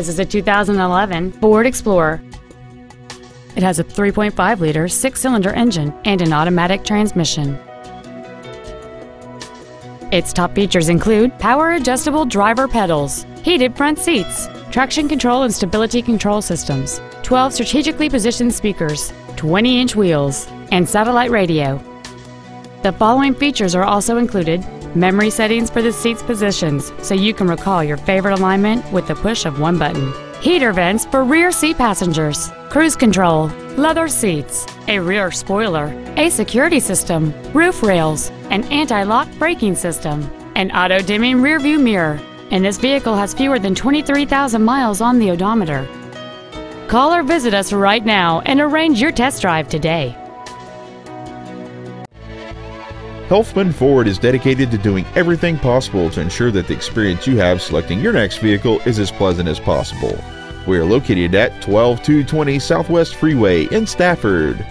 This is a 2011 Ford Explorer. It has a 3.5-liter six-cylinder engine and an automatic transmission. Its top features include power adjustable driver pedals, heated front seats, traction control and stability control systems, 12 strategically positioned speakers, 20 inch wheels, and satellite radio. The following features are also included memory settings for the seat's positions so you can recall your favorite alignment with the push of one button, heater vents for rear seat passengers, cruise control, leather seats, a rear spoiler, a security system, roof rails, an anti lock braking system, an auto dimming rearview mirror, and this vehicle has fewer than 23,000 miles on the odometer. Call or visit us right now and arrange your test drive today. Helfman Ford is dedicated to doing everything possible to ensure that the experience you have selecting your next vehicle is as pleasant as possible. We are located at 12220 Southwest Freeway in Stafford.